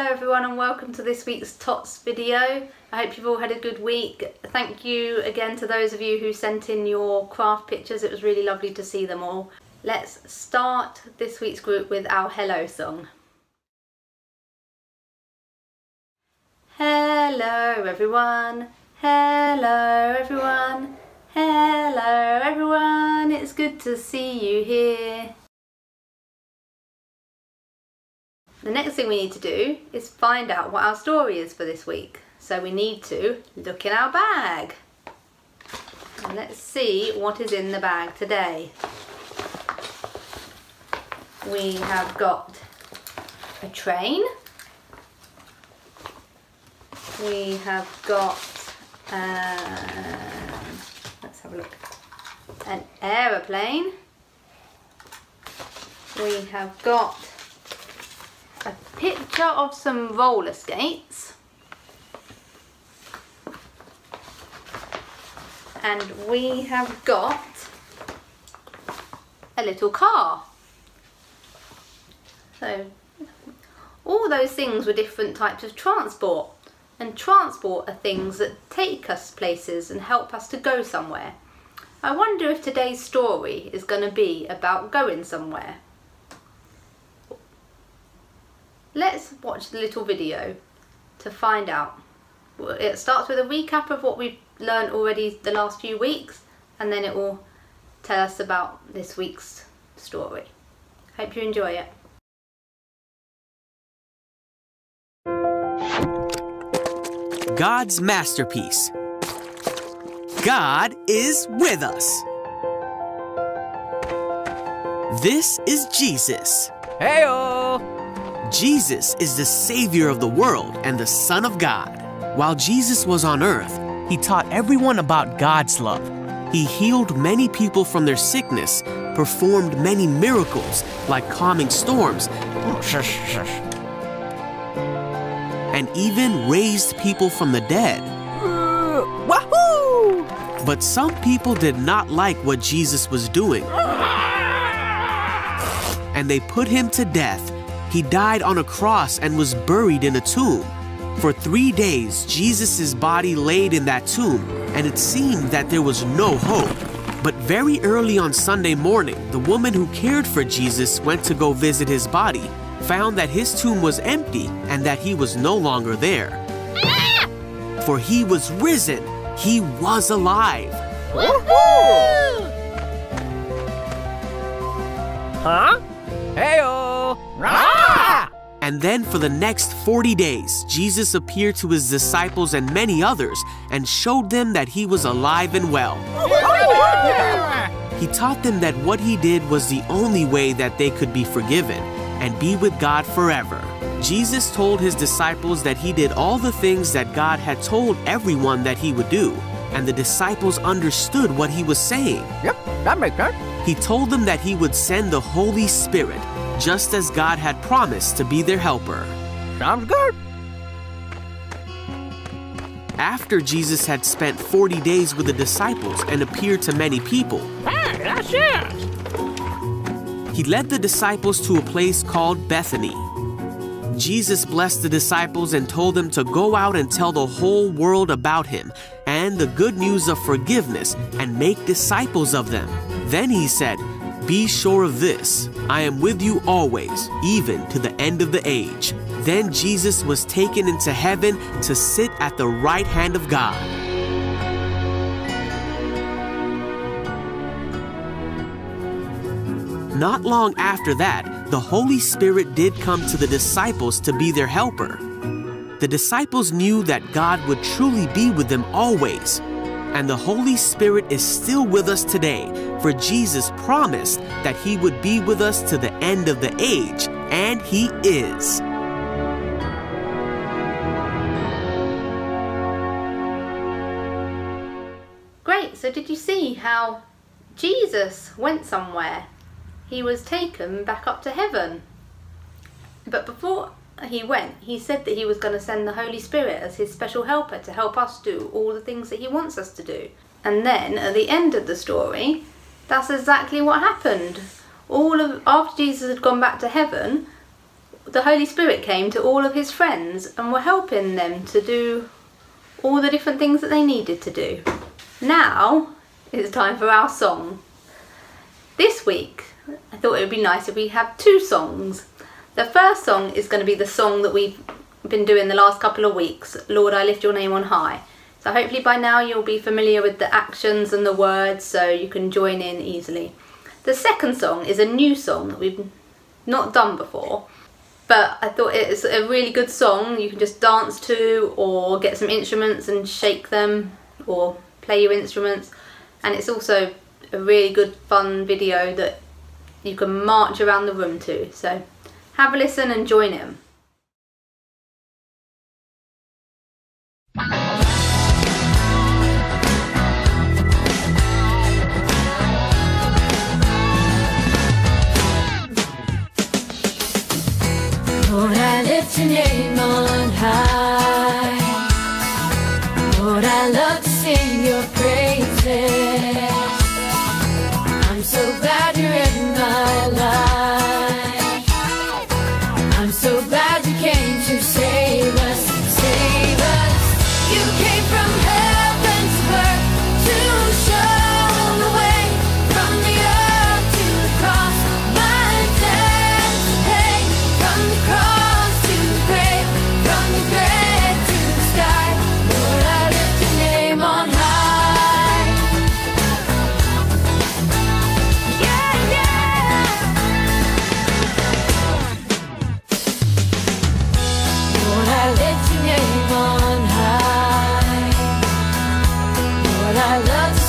Hello everyone and welcome to this week's TOTS video. I hope you've all had a good week. Thank you again to those of you who sent in your craft pictures. It was really lovely to see them all. Let's start this week's group with our hello song. Hello everyone, hello everyone, hello everyone, it's good to see you here. The next thing we need to do is find out what our story is for this week. So we need to look in our bag. And let's see what is in the bag today. We have got a train. We have got, um, let's have a look, an aeroplane. We have got picture of some roller skates. And we have got a little car. So all those things were different types of transport. And transport are things that take us places and help us to go somewhere. I wonder if today's story is going to be about going somewhere Let's watch the little video to find out. It starts with a recap of what we've learned already the last few weeks and then it will tell us about this week's story. Hope you enjoy it. God's masterpiece. God is with us. This is Jesus. Heyo! Jesus is the Savior of the world and the Son of God. While Jesus was on earth, he taught everyone about God's love. He healed many people from their sickness, performed many miracles like calming storms, and even raised people from the dead. Wahoo! But some people did not like what Jesus was doing, and they put him to death he died on a cross and was buried in a tomb. For three days, Jesus' body laid in that tomb, and it seemed that there was no hope. But very early on Sunday morning, the woman who cared for Jesus went to go visit his body, found that his tomb was empty and that he was no longer there. For he was risen, he was alive. Huh? And then for the next 40 days, Jesus appeared to his disciples and many others and showed them that he was alive and well. He taught them that what he did was the only way that they could be forgiven and be with God forever. Jesus told his disciples that he did all the things that God had told everyone that he would do, and the disciples understood what he was saying. Yep, that makes sense. He told them that he would send the Holy Spirit, just as God had promised to be their helper. Sounds good. After Jesus had spent 40 days with the disciples and appeared to many people, Hey, that's it. he led the disciples to a place called Bethany. Jesus blessed the disciples and told them to go out and tell the whole world about him and the good news of forgiveness and make disciples of them. Then he said, Be sure of this I am with you always, even to the end of the age. Then Jesus was taken into heaven to sit at the right hand of God. Not long after that, the Holy Spirit did come to the disciples to be their helper. The disciples knew that God would truly be with them always. And the Holy Spirit is still with us today, for Jesus promised that He would be with us to the end of the age, and He is. Great, so did you see how Jesus went somewhere? He was taken back up to heaven. But before he went, he said that he was going to send the Holy Spirit as his special helper to help us do all the things that he wants us to do. And then at the end of the story, that's exactly what happened. All of after Jesus had gone back to heaven, the Holy Spirit came to all of his friends and were helping them to do all the different things that they needed to do. Now it's time for our song. This week, I thought it would be nice if we have two songs the first song is going to be the song that we've been doing the last couple of weeks, Lord, I Lift Your Name on High. So hopefully by now you'll be familiar with the actions and the words so you can join in easily. The second song is a new song that we've not done before, but I thought it's a really good song you can just dance to or get some instruments and shake them or play your instruments. And it's also a really good fun video that you can march around the room to. So have a listen and join him. I. I love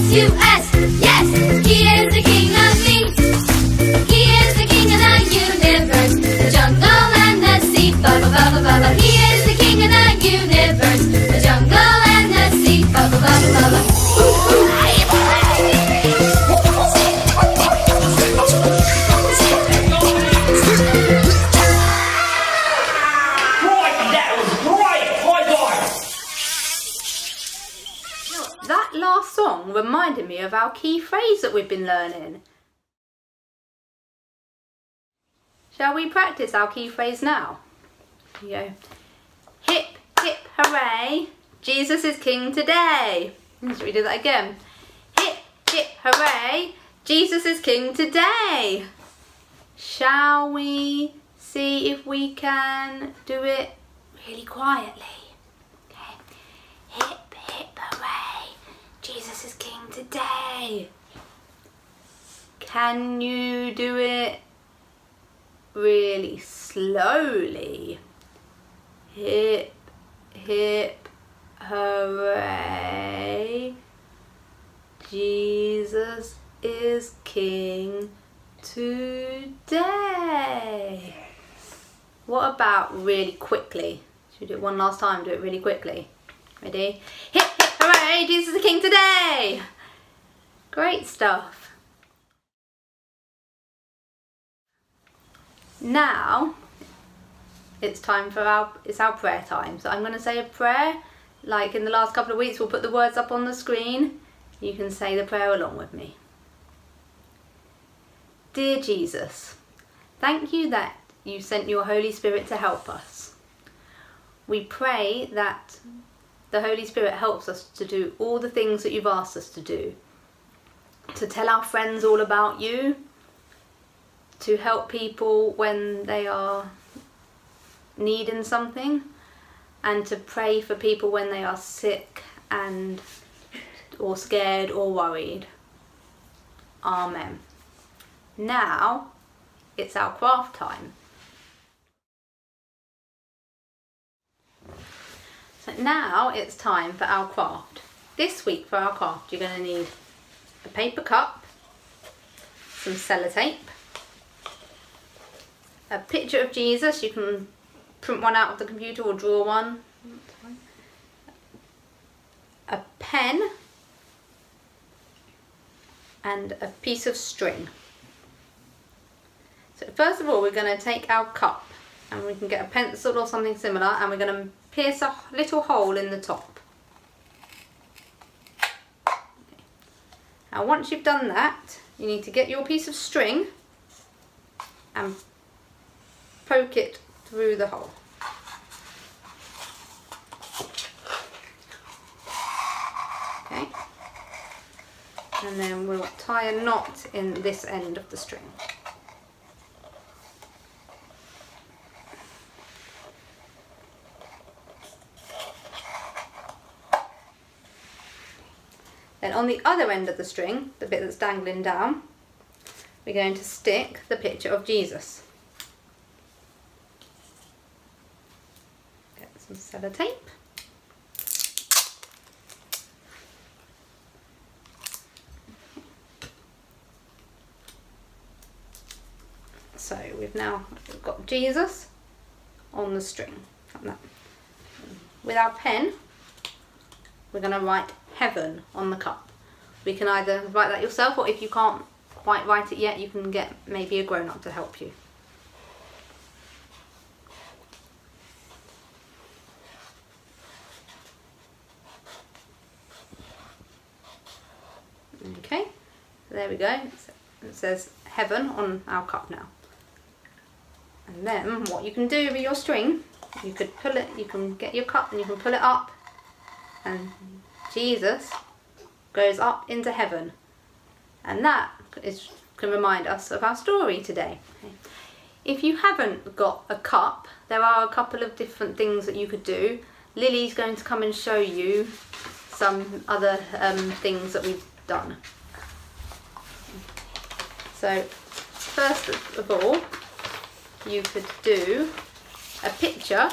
S-U-S song reminded me of our key phrase that we've been learning. Shall we practice our key phrase now? Here go. Hip, hip, hooray, Jesus is king today. Let's redo that again. Hip, hip, hooray, Jesus is king today. Shall we see if we can do it really quietly? Okay. Hip, hip, hooray today. Can you do it really slowly? Hip, hip, hooray. Jesus is king today. What about really quickly? Should we do it one last time? Do it really quickly. Ready? Hip, hip, hooray, Jesus is king. Great stuff. Now, it's time for our it's our prayer time. So I'm going to say a prayer. Like in the last couple of weeks, we'll put the words up on the screen. You can say the prayer along with me. Dear Jesus, thank you that you sent your Holy Spirit to help us. We pray that the Holy Spirit helps us to do all the things that you've asked us to do. To tell our friends all about you, to help people when they are needing something and to pray for people when they are sick and or scared or worried. Amen. Now it's our craft time. So now it's time for our craft. This week for our craft you're going to need a paper cup, some sellotape, a picture of Jesus. You can print one out of the computer or draw one. A pen and a piece of string. So first of all we're going to take our cup and we can get a pencil or something similar and we're going to pierce a little hole in the top. Now once you've done that you need to get your piece of string and poke it through the hole. Okay. And then we'll tie a knot in this end of the string. Then on the other end of the string, the bit that's dangling down, we're going to stick the picture of Jesus. Get some sellotape. So we've now got Jesus on the string. With our pen, we're going to write heaven on the cup. We can either write that yourself or if you can't quite write it yet, you can get maybe a grown-up to help you. Okay, there we go. It says heaven on our cup now. And then what you can do with your string, you could pull it, you can get your cup and you can pull it up and Jesus goes up into heaven. And that is, can remind us of our story today. If you haven't got a cup, there are a couple of different things that you could do. Lily's going to come and show you some other um, things that we've done. So, first of all, you could do a picture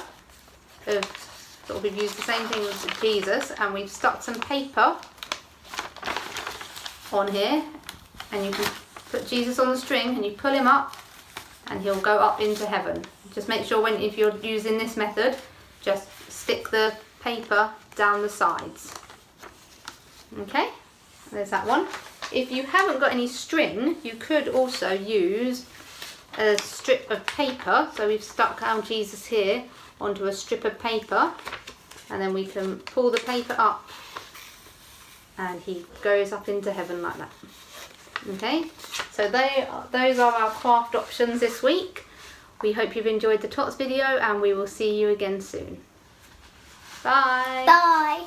of we've used the same thing with Jesus and we've stuck some paper on here and you can put Jesus on the string and you pull him up and he'll go up into heaven. Just make sure when if you're using this method just stick the paper down the sides. Okay, there's that one. If you haven't got any string you could also use a strip of paper so we've stuck our Jesus here onto a strip of paper and then we can pull the paper up and he goes up into heaven like that okay so they those are our craft options this week we hope you've enjoyed the tots video and we will see you again soon Bye. Bye.